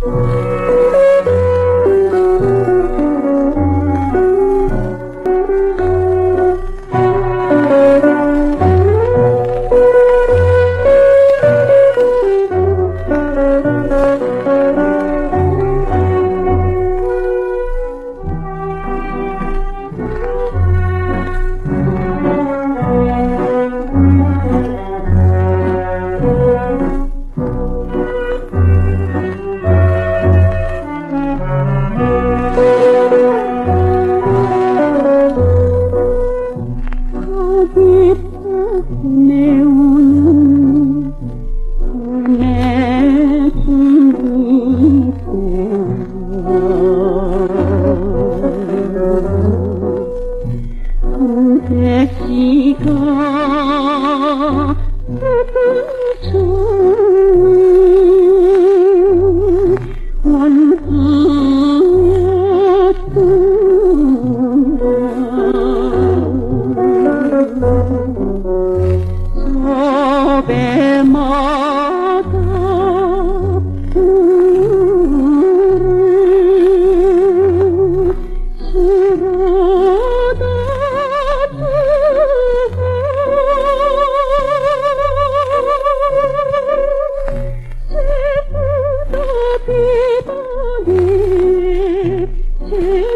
Música しか。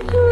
do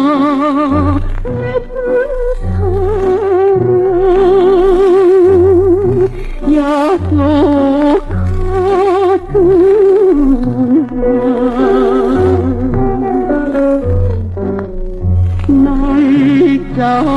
Ooh.